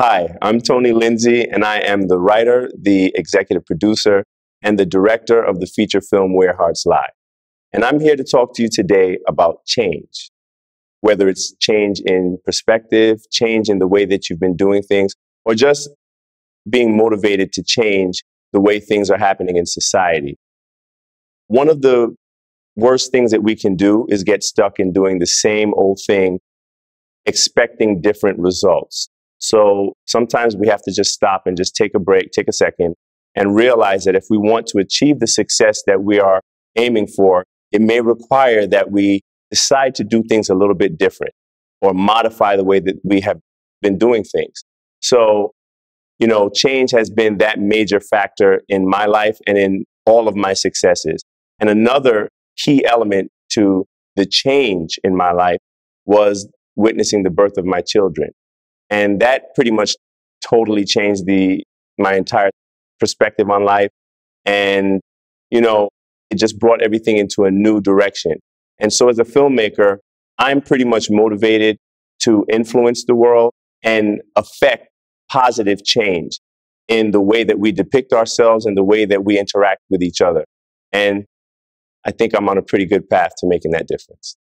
I'm Tony Lindsay, and I am the writer, the executive producer, and the director of the feature film Where Hearts Lie. And I'm here to talk to you today about change, whether it's change in perspective, change in the way that you've been doing things, or just being motivated to change the way things are happening in society. One of the worst things that we can do is get stuck in doing the same old thing, expecting different results. So sometimes we have to just stop and just take a break, take a second, and realize that if we want to achieve the success that we are aiming for, it may require that we decide to do things a little bit different or modify the way that we have been doing things. So, you know, change has been that major factor in my life and in all of my successes. And another key element to the change in my life was witnessing the birth of my children. And that pretty much totally changed the, my entire perspective on life. And, you know, it just brought everything into a new direction. And so as a filmmaker, I'm pretty much motivated to influence the world and affect positive change in the way that we depict ourselves and the way that we interact with each other. And I think I'm on a pretty good path to making that difference.